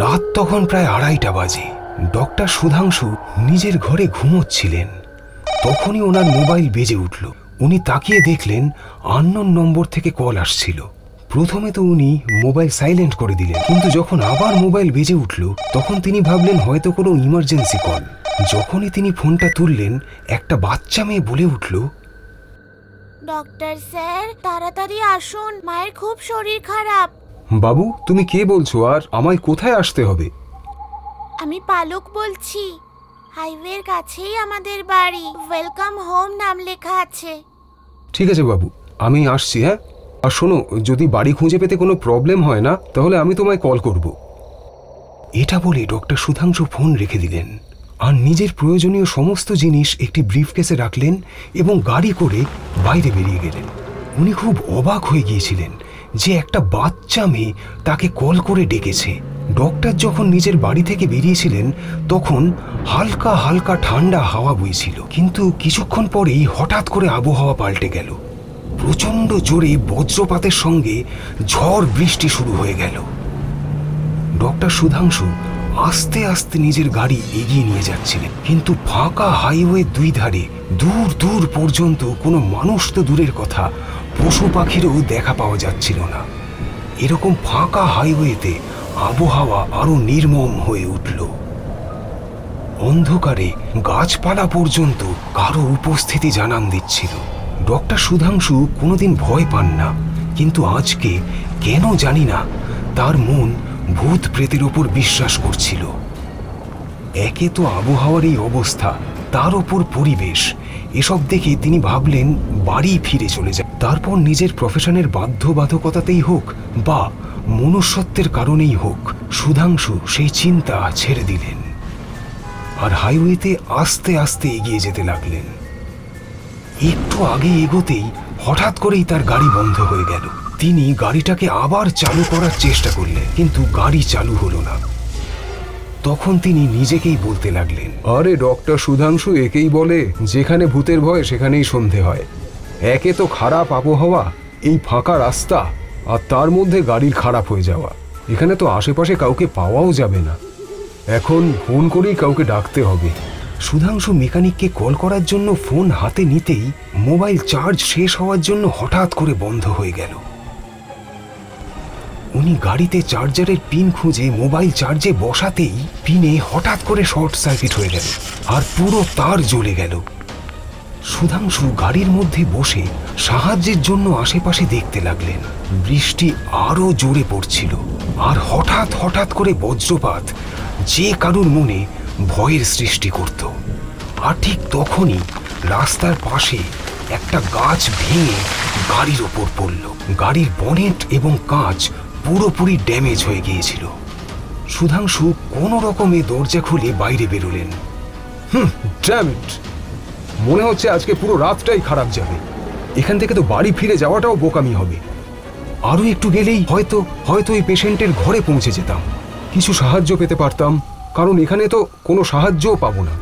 রাত তখন প্রায় আড়াইটা বাজে। ডক্টর সুধাংশু নিজের ঘরে ঘুমোচ্ছিলেন। তখনই ওনার মোবাইল বেজে উঠল। উনি তাকিয়ে দেখলেন আননোন নম্বর থেকে কল আসছিল। প্রথমে তো উনি মোবাইল সাইলেন্ট করে দিলেন, কিন্তু যখন আবার মোবাইল বেজে উঠল, তখন তিনি ভাবলেন হয়তো কোনো ইমার্জেন্সি কল। যখনই তিনি ফোনটা তুললেন, একটা বাচ্চা মেয়ে বলে উঠল, ডক্টর স্যার, তাড়াতাড়ি আসুন। মায়ের খুব শরীর খারাপ। বাবু তুমি কে বলছো? আর আমায় কোথায় আসতে হবে? আমি পালক বলছি। হাইওয়ের কাছেই আমাদের বাড়ি। ওয়েলকাম হোম নাম লেখা আছে। ঠিক আছে বাবু আমি আসছি হ্যাঁ? আর শোনো যদি বাড়ি খুঁজে পেতে কোনো প্রবলেম হয় না তাহলে আমি তোমায় কল করব। এটা বলে ডক্টর সুধাংশু ফোন রেখে দিলেন। আর নিজের প্রয়োজনীয় সমস্ত জিনিস একটি ব্রিফকেসে রাখলেন এবং গাড়ি করে বাইরে বেরিয়ে গেলেন। উনি খুব অবাক হয়ে গিয়েছিলেন। যে একটা বাচ্চা মেয়ে তাকে কল করে ডেকেছে। ডক্টর যখন নিজের বাড়ি থেকে বেরিয়েছিলেন, তখন হালকা হালকা ঠান্ডা হাওয়া বইছিল। কিন্তু কিছুক্ষণ পরেই হঠাৎ করে আবহাওয়া পাল্টে গেল। প্রচণ্ড জোরে বজ্রপাতের সঙ্গে ঝড় বৃষ্টি শুরু হয়ে গেল। ডক্টর সুধাংশু আস্তে আস্তে নিজের গাড়ি এগিয়ে নিয়ে যাচ্ছিলেন। কিন্তু ফাঁকা হাইওয়ে দুই ধারে দূর দূর পর্যন্ত কোনো মানুষ তো দূরের কথা। পশু পাখিরও দেখা পাওয়া যাচ্ছিল না। এরকম ফাঁকা হাইওয়েতে আবহাওয়া আরও নির্মম হয়ে উঠল। অন্ধকারে গাছপালা পর্যন্ত কারও উপস্থিতি জানান দিচ্ছিল। ডক্টর সুধাংশু কোনোদিন ভয় পান না, কিন্তু আজকে কেন জানি না, তার মন ভূত প্রেতের ওপর বিশ্বাস করছিল। একে তো আবহাওয়ার এই অবস্থা, তার ওপর পরিবেশ, এসব দেখে তিনি ভাবলেন, বাড়ি ফিরে চলে যায় তারপর নিজের প্রফেশনের বাধ্যবাধকতাতেই হোক বা মনুষ্যত্বের কারণেই হোক, সুধাংশু সেই চিন্তা ছেড়ে দিলেন আর হাইওয়েতে আস্তে আস্তে এগিয়ে যেতে লাগলেন। একটু আগে এগোতেই হঠাৎ করেই তার গাড়ি বন্ধ হয়ে গেল। তিনি গাড়িটাকে আবার চালু করার চেষ্টা করলেন, কিন্তু গাড়ি চালু হলো না। তখন তিনি নিজেকেই বলতে লাগলেন, আরে ডক্টর সুধাংশু, একেই বলে, যেখানে ভূতের ভয় সেখানেই সন্ধে হয়। একে তো খারাপ আবহাওয়া, এই ফাঁকা রাস্তা আর তার মধ্যে গাড়ির খারাপ হয়ে যাওয়া। এখানে তো আশেপাশে কাউকে পাওয়াও যাবে না। এখন ফোন করেই কাউকে ডাকতে হবে। সুধাংশু মেকানিককে কল করার জন্য ফোন হাতে নিতেই মোবাইল চার্জ শেষ হওয়ার জন্য হঠাৎ করে বন্ধ হয়ে গেল। উনি গাড়িতে চার্জারের পিন খুঁজে মোবাইল চার্জে বসাতেই পিনে হঠাৎ করে শর্ট সার্কিট হয়ে গেল আর পুরো তার জ্বলে গেল। সুধাংশু গাড়ির মধ্যে বসে সাহায্যের জন্য আশেপাশে দেখতে লাগলেন। বৃষ্টি আরও জোরে পড়ছিল। আর হঠাৎ হঠাৎ করে বজ্রপাত যে কারুর মনে ভয়ের সৃষ্টি করত। আর ঠিক তখনই রাস্তার পাশে একটা গাছ ভেঙে গাড়ির ওপর পড়ল। গাড়ির বনেট এবং কাঁচ পুরোপুরি ড্যামেজ হয়ে গিয়েছিল। সুধাংশু কোনো রকমে দরজা খুলে বাইরে বেরোলেন। হুম ড্যামিট মনে হচ্ছে আজকে পুরো রাতটাই খারাপ যাবে। এখান থেকে তো বাড়ি ফিরে যাওয়াটাও বোকামি হবে। আরও একটু গেলেই হয়তো হয়তো এই পেশেন্টের ঘরে পৌঁছে যেতাম। কিছু সাহায্য পেতে পারতাম, কারণ এখানে তো কোনো সাহায্যও পাবো না।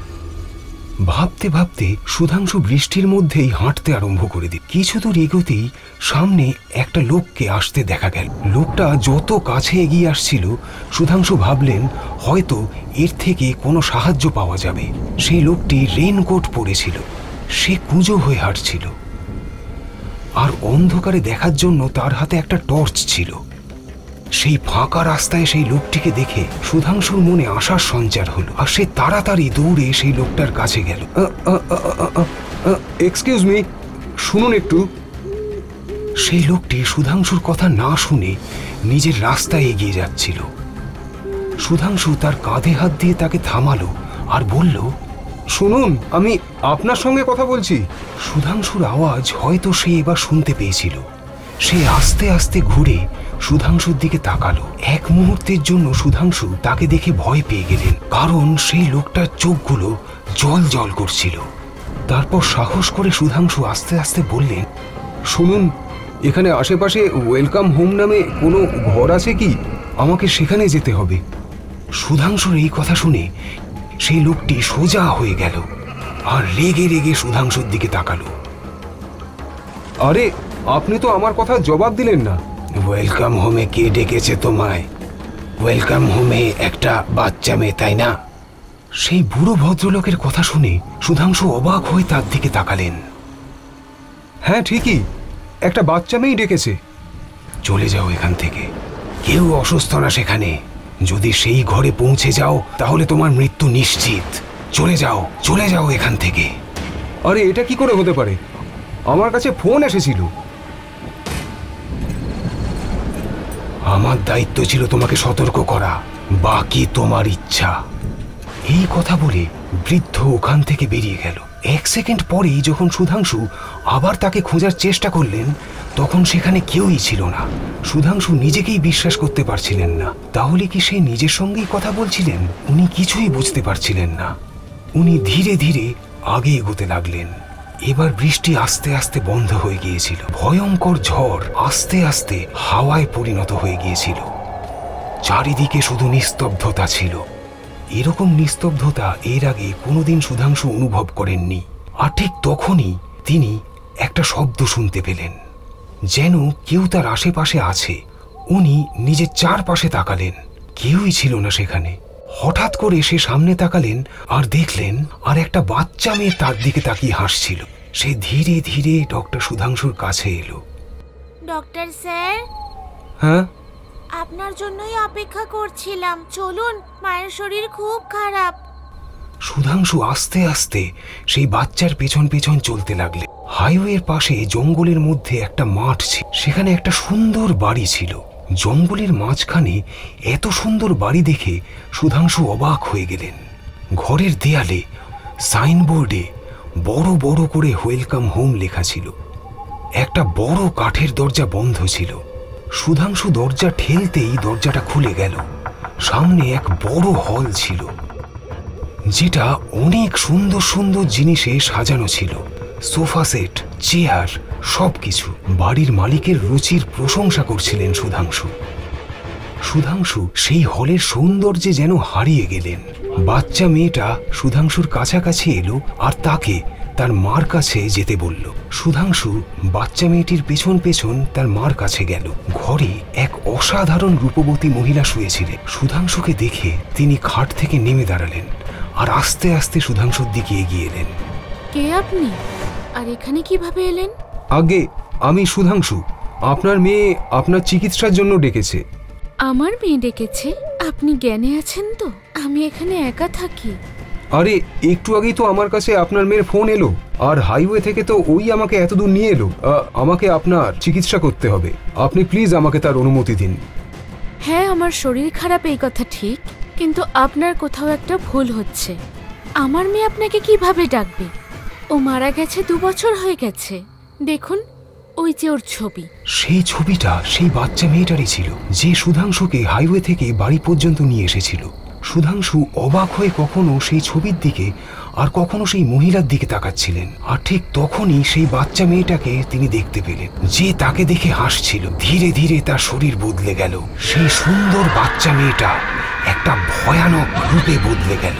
ভাবতে ভাবতে সুধাংশু বৃষ্টির মধ্যেই হাঁটতে আরম্ভ করে দিল। কিছু দূর এগোতেই সামনে একটা লোককে আসতে দেখা গেল। লোকটা যত কাছে এগিয়ে আসছিল, সুধাংশু ভাবলেন, হয়তো এর থেকে কোনো সাহায্য পাওয়া যাবে। সেই লোকটি রেনকোট পরেছিল। সে কুঁজো হয়ে হাঁটছিল। আর অন্ধকারে দেখার জন্য তার হাতে একটা টর্চ ছিল। সেই ফাঁকা রাস্তায় সেই লোকটিকে দেখে সুধাংশুর মনে আশার সঞ্চার হলো আর সে তাড়াতাড়ি দৌড়ে সেই লোকটার কাছে গেল। এক্সকিউজ মি শুনুন একটু। সেই লোকটি সুধাংশুর কথা না শুনে নিজের রাস্তায় এগিয়ে যাচ্ছিল। সুধাংশু তার কাঁধে হাত দিয়ে তাকে থামালো আর বলল, শুনুন, আমি আপনার সঙ্গে কথা বলছি। সুধাংশুর আওয়াজ হয়তো সে এবার শুনতে পেয়েছিল। সে আস্তে আস্তে ঘুরে সুধাংশুর দিকে তাকালো। এক মুহূর্তের জন্য সুধাংশু তাকে দেখে ভয় পেয়ে গেলেন, কারণ সেই লোকটার চোখগুলো জল জল করছিল। তারপর সাহস করে সুধাংশু আস্তে আস্তে বললেন, শুনুন, এখানে আশেপাশে ওয়েলকাম হোম নামে কোনো ঘর আছে কি? আমাকে সেখানে যেতে হবে। সুধাংশুর এই কথা শুনে সেই লোকটি সোজা হয়ে গেল আর রেগে রেগে সুধাংশুর দিকে তাকালো। আরে আপনি তো আমার কথা জবাব দিলেন না। ওয়েলকাম হোমে কে ডেকেছে তোমায়? ওয়েলকাম হোমে একটা বাচ্চা মেয়ে তাই না? সেই বুড়ো ভদ্রলোকের কথা শুনে সুধাংশু অবাক হয়ে তার দিকে তাকালেন। হ্যাঁ ঠিকই। একটা বাচ্চা মেয়েই ডেকেছে। চলে যাও এখান থেকে। কেউ অসুস্থ না সেখানে। যদি সেই ঘরে পৌঁছে যাও তাহলে তোমার মৃত্যু নিশ্চিত। চলে যাও চলে যাও এখান থেকে। আরে এটা কি করে হতে পারে? আমার কাছে ফোন এসেছিল। আমার দায়িত্ব ছিল তোমাকে সতর্ক করা। বাকি তোমার ইচ্ছা। এই কথা বলে বৃদ্ধ ওখান থেকে বেরিয়ে গেল। এক সেকেন্ড পরেই যখন সুধাংশু আবার তাকে খোঁজার চেষ্টা করলেন, তখন সেখানে কেউই ছিল না। সুধাংশু নিজেকেই বিশ্বাস করতে পারছিলেন না। তাহলে কি সে নিজের সঙ্গেই কথা বলছিলেন? উনি কিছুই বুঝতে পারছিলেন না। উনি ধীরে ধীরে আগে এগোতে লাগলেন। এবার বৃষ্টি আস্তে আস্তে বন্ধ হয়ে গিয়েছিল। ভয়ঙ্কর ঝড় আস্তে আস্তে হাওয়ায় পরিণত হয়ে গিয়েছিল। চারিদিকে শুধু নিস্তব্ধতা ছিল। এরকম নিস্তব্ধতা এর আগে কোনোদিন সুধাংশু অনুভব করেননি। আর ঠিক তখনই তিনি একটা শব্দ শুনতে পেলেন। যেন কেউ তার আশেপাশে আছে। উনি নিজের চারপাশে তাকালেন। কেউই ছিল না সেখানে। হঠাৎ করে সে সামনে তাকালেন আর দেখলেন আর একটা বাচ্চা মেয়ে তার দিকে তাকিয়ে হাসছিল। সে ধীরে ধীরে ডক্টর সুধাংশুর কাছে এলো। Doctor sir? হ্যাঁ? আপনার জন্যই অপেক্ষা করছিলাম। চলুন মায়ের শরীর খুব খারাপ। সুধাংশু আস্তে আস্তে সেই বাচ্চার পেছন পেছন চলতে লাগলে। হাইওয়ের পাশে জঙ্গলের মধ্যে একটা মাঠ ছিল। সেখানে একটা সুন্দর বাড়ি ছিল। জঙ্গলের মাঝখানে এত সুন্দর বাড়ি দেখে সুধাংশু অবাক হয়ে গেলেন। ঘরের দেয়ালে সাইনবোর্ডে বড় বড় করে ওয়েলকাম হোম লেখা ছিল। একটা বড় কাঠের দরজা বন্ধ ছিল। সুধাংশু দরজা ঠেলতেই দরজাটা খুলে গেল। সামনে এক বড় হল ছিল, যেটা অনেক সুন্দর সুন্দর জিনিসে সাজানো ছিল। সোফা সেট, চেয়ার সবকিছু বাড়ির মালিকের রুচির প্রশংসা করছিলেন সুধাংশু। সুধাংশু সেই হলের সৌন্দর্যে যেন হারিয়ে গেলেন। বাচ্চা মেয়েটা সুধাংশুর কাছাকাছি এলো আর তাকে তার মার কাছে যেতে বলল। সুধাংশু বাচ্চা মেয়েটির পেছন পেছন তার মার কাছে গেল। ঘরে এক অসাধারণ রূপবতী মহিলা শুয়েছিলেন। সুধাংশুকে দেখে তিনি খাট থেকে নেমে দাঁড়ালেন আর আস্তে আস্তে সুধাংশুর দিকে এগিয়ে এলেন। কে আপনি? আর এখানে কীভাবে এলেন? আগে আমি সুধাংশু। আপনার মেয়ে আপনার চিকিৎসার জন্য ডেকেছে। আমার মেয়ে ডেকেছে? আপনি জ্ঞানে আছেন তো? আমি এখানে একা থাকি। আরে একটু আগেই তো আমার কাছে আপনার মেয়ের ফোন এলো। আর হাইওয়ে থেকে তো ওই আমাকে এতদূর নিয়ে এলো। আমাকে আপনার চিকিৎসা করতে হবে। আপনি প্লিজ আমাকে তার অনুমতি দিন। হ্যাঁ আমার শরীর খারাপ এই কথা ঠিক কিন্তু আপনার কোথাও একটা ভুল হচ্ছে। আমার মেয়ে আপনাকে কীভাবে ডাকবে? ও মারা গেছে দু বছর হয়ে গেছে। দেখুন, ওই যে ওর ছবি। সেই ছবিটা সেই বাচ্চা মেয়েটারই ছিল, যে সুধাংশুকে হাইওয়ে থেকে বাড়ি পর্যন্ত নিয়ে এসেছিল। সুধাংশু অবাক হয়ে কখনো সেই ছবির দিকে আর কখনো সেই মহিলার দিকে তাকাচ্ছিলেন। আর ঠিক তখনই সেই বাচ্চা মেয়েটাকে তিনি দেখতে পেলেন, যে তাকে দেখে হাসছিল। ধীরে ধীরে তার শরীর বদলে গেল। সেই সুন্দর বাচ্চা মেয়েটা একটা ভয়ানক রূপে বদলে গেল।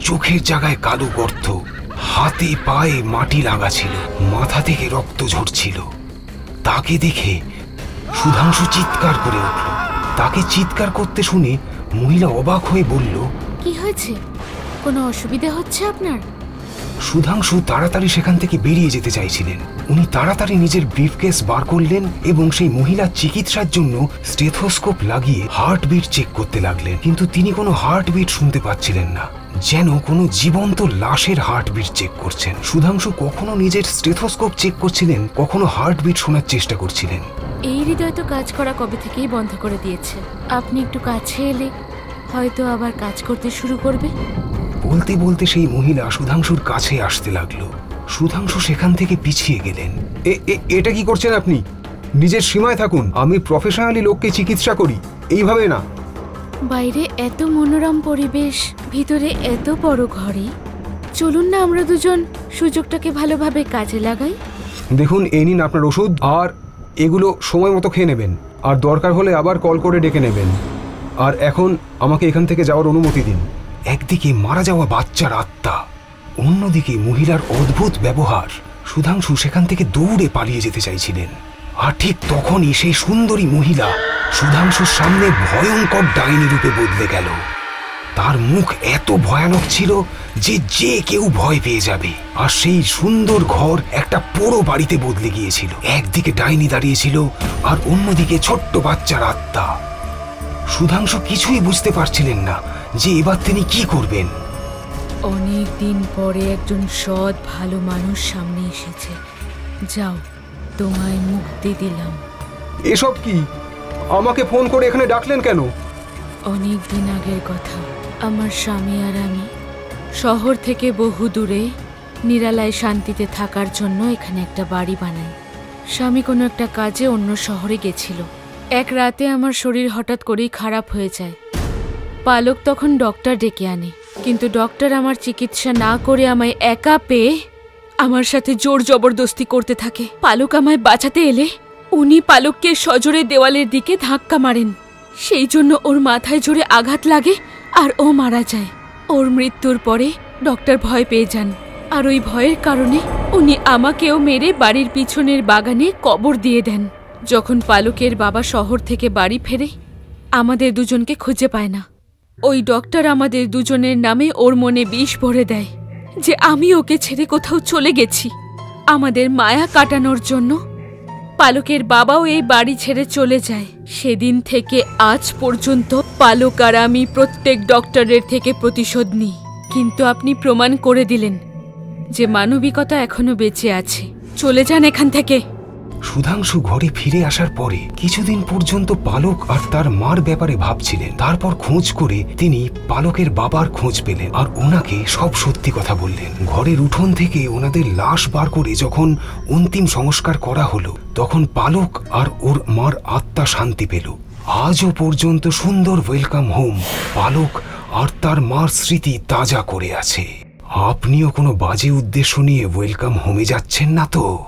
চোখের জায়গায় কালো গর্ত হাতে পায়ে মাটি লাগা ছিল মাথা থেকে রক্ত ঝরছিল। তাকে দেখে সুধাংশু চিৎকার করে উঠল। তাকে চিৎকার করতে শুনে মহিলা অবাক হয়ে বলল কি হয়েছে? কোনো অসুবিধা হচ্ছে আপনার? সুধাংশু তাড়াতাড়ি সেখান থেকে বেরিয়ে যেতে চাইছিলেন। উনি তাড়াতাড়ি নিজের ব্রিফকেস বার করলেন এবং সেই মহিলার চিকিৎসার জন্য স্টেথোস্কোপ লাগিয়ে হার্টবিট চেক করতে লাগলেন। কিন্তু তিনি কোনো হার্টবিট শুনতে পাচ্ছিলেন না। যেন কোনো জীবন্ত লাশের হার্টবিট চেক করছেন। সুধাংশু কখনো নিজের স্টেথোস্কোপ চেক করছিলেন কখনো হার্টবিট শোনার চেষ্টা করছিলেন। এই হৃদয় তো কাজ করা কবে থেকেই বন্ধ করে দিয়েছে। আপনি একটু কাছে এলে হয়তো আবার কাজ করতে শুরু করবে। বলতে বলতে সেই মহিলা সুধাংশুর কাছে আসতে লাগল। সুধাংশু সেখান থেকে পিছিয়ে গেলেন। এটা কি করছেন আপনি? নিজের সীমায় থাকুন। আমি প্রফেশনালি লোককে চিকিৎসা করি। এইভাবে না। বাইরে এত মনোরম পরিবেশ, ভিতরে এত বড় ঘরে চলুন না আমরা দুজন সুযোগটাকে ভালোভাবে কাজে লাগাই। দেখুন, এই নিন আপনার ওষুধ, আর এগুলো সময় মতো খেয়ে নেবেন। আর দরকার হলে আবার কল করে ডেকে নেবেন। আর এখন আমাকে এখান থেকে যাওয়ার অনুমতি দিন। একদিকে মারা যাওয়া বাচ্চার আত্মা, অন্যদিকে মহিলার অদ্ভুত ব্যবহার। সুধাংশু সেখান থেকে দৌড়ে পালিয়ে যেতে চাইছিলেন। আর ঠিক তখনই সেই সুন্দরী মহিলা সুধাংশুর সামনে ভয়ঙ্কর ডাইনি রূপে বদলে গেল। তার মুখ এত ভয়ানক ছিল যে যে কেউ ভয় পেয়ে যাবে। আর সেই সুন্দর ঘর একটা পোড়ো বাড়িতে বদলে গিয়েছিল। একদিকে ডাইনি দাঁড়িয়েছিল আর অন্যদিকে ছোট্ট বাচ্চার আত্মা। সুধাংশু কিছুই বুঝতে পারছিলেন না যে এবার তিনি কি করবেন। অনেক দিন পরে একজন সৎ ভালো মানুষ সামনে এসেছে। যাও তোমায় মুক্তি দিলাম। এসব কি? আমাকে ফোন করে এখানে ডাকলেন কেন? অনেক দিন আগের কথা। আমার স্বামী আর আমি শহর থেকে বহু দূরে নিরালায় শান্তিতে থাকার জন্য এখানে একটা বাড়ি বানাই। স্বামী কোনো একটা কাজে অন্য শহরে গেছিল। এক রাতে আমার শরীর হঠাৎ করেই খারাপ হয়ে যায়। পালক তখন ডক্টর ডেকে আনে, কিন্তু ডক্টর আমার চিকিৎসা না করে আমায় একা পেয়ে আমার সাথে জোর জবরদস্তি করতে থাকে। পালক আমায় বাঁচাতে এলে উনি পালককে সজোরে দেওয়ালের দিকে ধাক্কা মারেন। সেই জন্য ওর মাথায় জোরে আঘাত লাগে আর ও মারা যায়। ওর মৃত্যুর পরে ডক্টর ভয় পেয়ে যান। আর ওই ভয়ের কারণে উনি আমাকেও মেরে বাড়ির পিছনের বাগানে কবর দিয়ে দেন। যখন পালকের বাবা শহর থেকে বাড়ি ফেরে, আমাদের দুজনকে খুঁজে পায় না। ওই ডক্টর আমাদের দুজনের নামে ওর মনে বিষ ভরে দেয় যে আমি ওকে ছেড়ে কোথাও চলে গেছি। আমাদের মায়া কাটানোর জন্য পালকের বাবাও এই বাড়ি ছেড়ে চলে যায়। সেদিন থেকে আজ পর্যন্ত পালক আর আমি প্রত্যেক ডক্টরের থেকে প্রতিশোধ নিই। কিন্তু আপনি প্রমাণ করে দিলেন যে মানবিকতা এখনও বেঁচে আছে। চলে যান এখান থেকে। সুধাংশু ঘরে ফিরে আসার পরে কিছুদিন পর্যন্ত পালক আর তার মার ব্যাপারে ভাবছিলেন। তারপর খোঁজ করে তিনি পালকের বাবার খোঁজ পেলেন আর ওনাকে সব সত্যি কথা বললেন। ঘরের উঠোন থেকে ওনাদের লাশ বার করে যখন অন্তিম সংস্কার করা হলো, তখন পালক আর ওর মার আত্মা শান্তি পেল। আজও পর্যন্ত সুন্দর ওয়েলকাম হোম পালক আর তার মার স্মৃতি তাজা করে আছে। আপনিও কোনো বাজে উদ্দেশ্য নিয়ে ওয়েলকাম হোমে যাচ্ছেন না তো?